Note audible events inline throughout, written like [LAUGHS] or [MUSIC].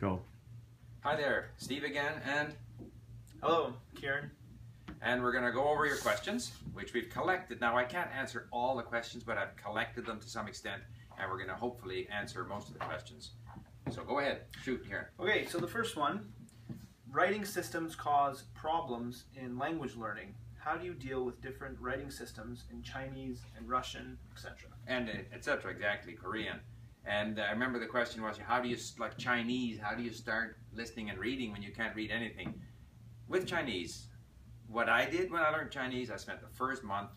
Go. Hi there, Steve again, and Hello, Kiran. and we're going to go over your questions, which we've collected. Now, I can't answer all the questions, but I've collected them to some extent, and we're going to hopefully answer most of the questions. So go ahead, shoot Kiran. Okay, so the first one writing systems cause problems in language learning. How do you deal with different writing systems in Chinese and Russian, etc.? and eh, etc. Exactly, Korean. And I remember the question was, how do you like Chinese? How do you start listening and reading when you can't read anything? With Chinese, what I did when I learned Chinese, I spent the first month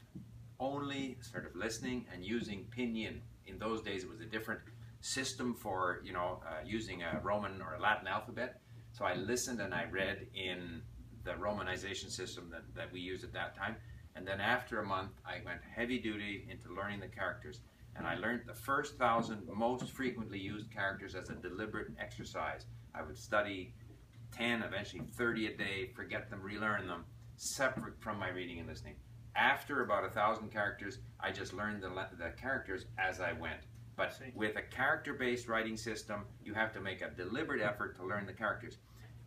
only sort of listening and using Pinyin. In those days, it was a different system for you know uh, using a Roman or a Latin alphabet. So I listened and I read in the Romanization system that, that we used at that time. And then after a month, I went heavy duty into learning the characters. And I learned the first thousand most frequently used characters as a deliberate exercise. I would study 10, eventually 30 a day, forget them, relearn them, separate from my reading and listening. After about a thousand characters, I just learned the, the characters as I went. But with a character-based writing system, you have to make a deliberate effort to learn the characters.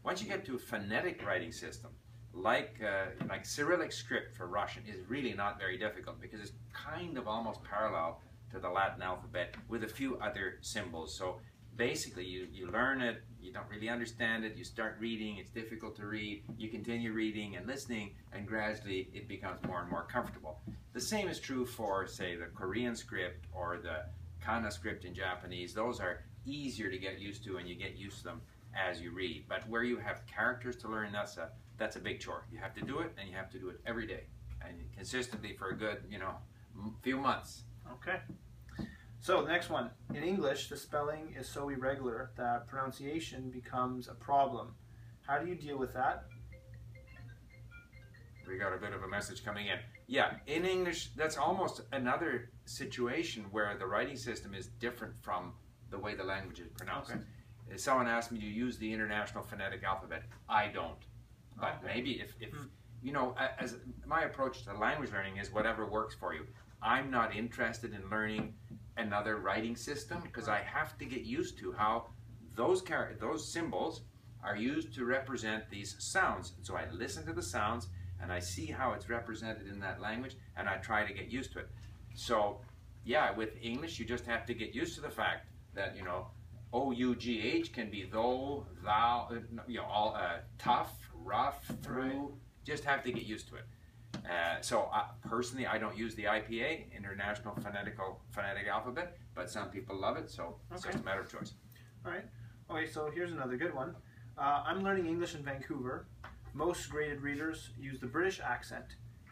Once you get to a phonetic writing system, like uh, like Cyrillic script for Russian is really not very difficult because it's kind of almost parallel to the Latin alphabet with a few other symbols. So basically, you, you learn it, you don't really understand it, you start reading, it's difficult to read, you continue reading and listening, and gradually it becomes more and more comfortable. The same is true for, say, the Korean script or the kana script in Japanese. Those are easier to get used to, and you get used to them as you read. But where you have characters to learn, that's a that's a big chore. You have to do it, and you have to do it every day, and consistently for a good, you know, few months. Okay. So the next one. In English, the spelling is so irregular that pronunciation becomes a problem. How do you deal with that? We got a bit of a message coming in. Yeah, in English, that's almost another situation where the writing system is different from the way the language is pronounced. Okay. Someone asked me to use the International Phonetic Alphabet. I don't. But Okay. maybe if, if Hmm. you know, as my approach to language learning is whatever works for you. I'm not interested in learning another writing system because I have to get used to how those char- those symbols are used to represent these sounds. And so I listen to the sounds and I see how it's represented in that language and I try to get used to it. So, yeah, with English, you just have to get used to the fact that, you know, O U G H can be though, thou, uh, you know, all uh, tough, rough, through. Just have to get used to it. Uh, so uh, personally, I don't use the IPA, International Phonetical Phonetic Alphabet, but some people love it, so it's just a matter of choice. All right. Okay, so here's another good one. Uh, I'm learning English in Vancouver. Most graded readers use the British accent.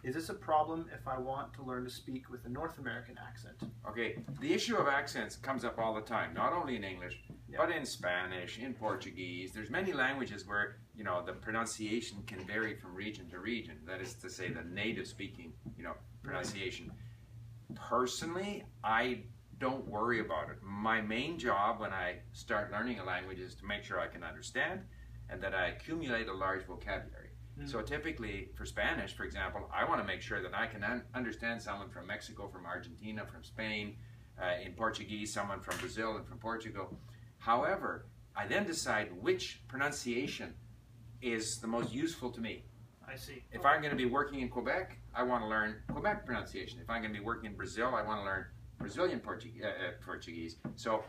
Is this a problem if I want to learn to speak with a North American accent? Okay, the issue of accents comes up all the time, not only in English, Yeah. but in Spanish, in Portuguese. There's many languages where, you know, the pronunciation can vary from region to region. That is to say, the native speaking, you know, pronunciation. Personally, I don't worry about it. My main job when I start learning a language is to make sure I can understand and that I accumulate a large vocabulary. Mm. So typically for Spanish, for example, I want to make sure that I can un- understand someone from Mexico, from Argentina, from Spain, uh, in Portuguese, someone from Brazil and from Portugal. However, I then decide which pronunciation is the most useful to me. I see. If I'm going to be working in Quebec, I want to learn Quebec pronunciation. If I'm going to be working in Brazil, I want to learn Brazilian Portu- uh, uh, Portuguese. So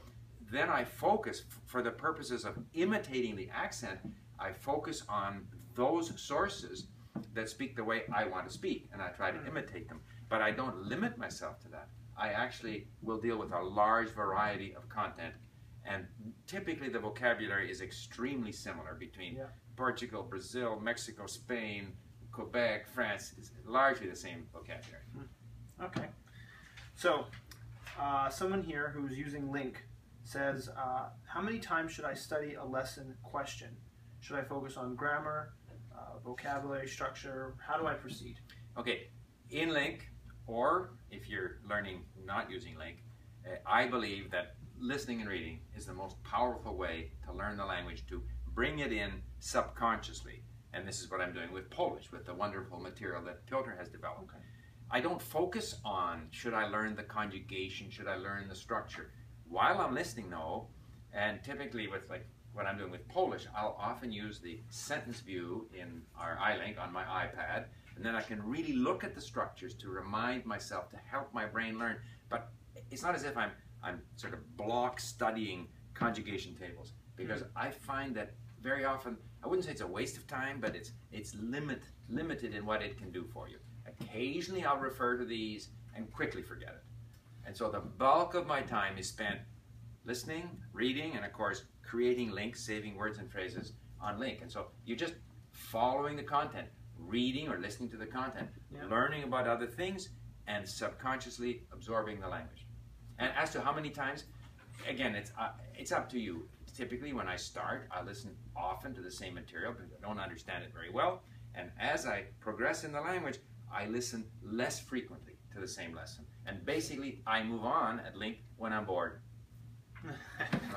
then I focus, for the purposes of imitating the accent, I focus on those sources that speak the way I want to speak, and I try to imitate them. But I don't limit myself to that. I actually will deal with a large variety of content, and typically the vocabulary is extremely similar between Yeah. Portugal, Brazil, Mexico, Spain, Quebec, France. It's largely the same vocabulary. Okay. So, uh, someone here who's using LingQ says, uh, How many times should I study a lesson question? Should I focus on grammar, uh, vocabulary, structure? How do I proceed? Okay, in LingQ, or if you're learning not using LingQ, uh, I believe that listening and reading is the most powerful way to learn the language, to bring it in subconsciously. And this is what I'm doing with Polish, with the wonderful material that Piotr has developed. Okay. I don't focus on should I learn the conjugation, should I learn the structure. While I'm listening, though, and typically with like what I'm doing with Polish, I'll often use the sentence view in our iLink on my iPad, and then I can really look at the structures to remind myself to help my brain learn. But it's not as if I'm I'm sort of block studying conjugation tables because hmm. I find that very often I wouldn't say it's a waste of time, but it's it's limit limited in what it can do for you. Occasionally I'll refer to these and quickly forget it. And so the bulk of my time is spent listening, reading, and of course creating LingQs, saving words and phrases on LingQ. And so you're just following the content, reading or listening to the content, Yeah. learning about other things, and subconsciously absorbing the language. And as to how many times, again, it's uh, it's up to you. Typically, when I start, I listen often to the same material because I don't understand it very well. And as I progress in the language, I listen less frequently to the same lesson. And basically, I move on at length when I'm bored. [LAUGHS]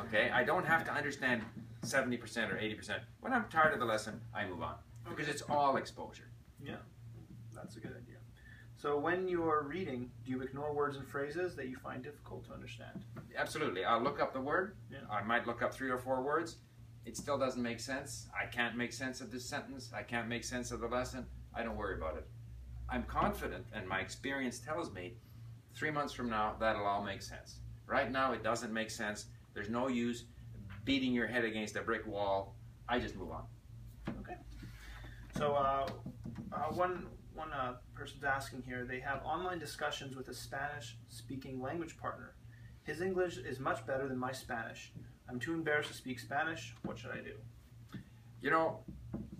Okay, I don't have to understand 70% or 80%. When I'm tired of the lesson, I move on because it's all exposure. Yeah, that's a good idea. So when you're reading, do you ignore words and phrases that you find difficult to understand? Absolutely. I'll look up the word. Yeah. I might look up three or four words. It still doesn't make sense. I can't make sense of this sentence. I can't make sense of the lesson. I don't worry about it. I'm confident, and my experience tells me three months from now, that'll all make sense. Right now, it doesn't make sense. There's no use beating your head against a brick wall. I just move on. Okay. So uh, uh, one one uh, person's asking here. They have online discussions with a Spanish-speaking language partner. His English is much better than my Spanish. I'm too embarrassed to speak Spanish. What should I do? You know,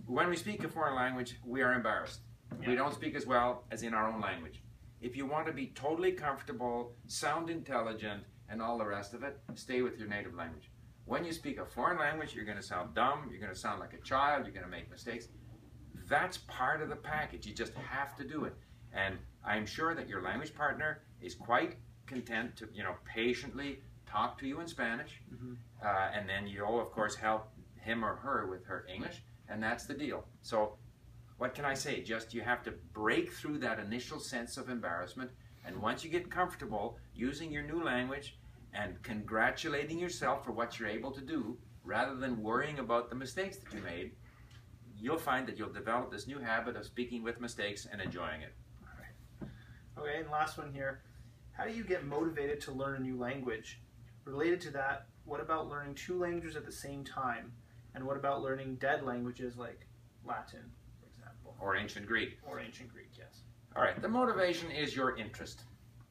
when we speak a foreign language, we are embarrassed. We don't speak as well as in our own language. If you want to be totally comfortable, sound intelligent, and all the rest of it, stay with your native language. When you speak a foreign language, you're going to sound dumb, you're going to sound like a child, you're going to make mistakes. That's part of the package. You just have to do it. And I'm sure that your language partner is quite content to, you know, patiently talk to you in Spanish. Mhm. Uh, and then you'll, of course, help him or her with her English. And that's the deal. So, what can I say? Just you have to break through that initial sense of embarrassment. And once you get comfortable using your new language and congratulating yourself for what you're able to do, rather than worrying about the mistakes that you made, you'll find that you'll develop this new habit of speaking with mistakes and enjoying it. Okay, and last one here. How do you get motivated to learn a new language? Related to that, what about learning two languages at the same time? And what about learning dead languages like Latin, for example, Or ancient Greek. or ancient Greek? Yes. All right, the motivation is your interest.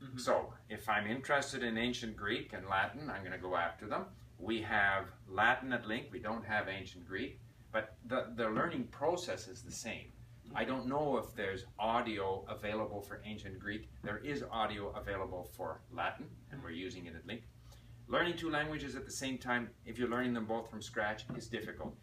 Mhm. So, if I'm interested in ancient Greek and Latin, I'm going to go after them. We have Latin at LingQ. we don't have ancient Greek, but the, the learning process is the same. I don't know if there's audio available for ancient Greek. There is audio available for Latin, and we're using it at LingQ. Learning two languages at the same time, if you're learning them both from scratch, is difficult.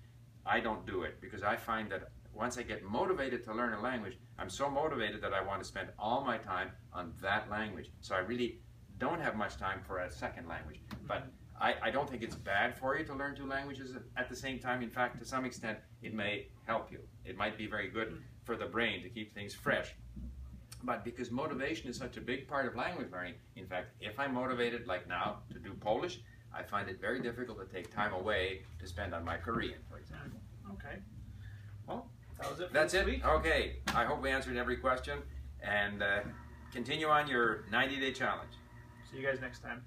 I don't do it because I find that once I get motivated to learn a language, I'm so motivated that I want to spend all my time on that language. So I really don't have much time for a second language. But I, I don't think it's bad for you to learn two languages at the same time. In fact, to some extent, it may help you. It might be very good for the brain to keep things fresh. But because motivation is such a big part of language learning, in fact, if I'm motivated, like now, to do Polish, I find it very difficult to take time away to spend on my Korean, for example. Okay. Well, that was it That's it. week. Okay. I hope we answered every question and uh, continue on your 90 day challenge. See you guys next time.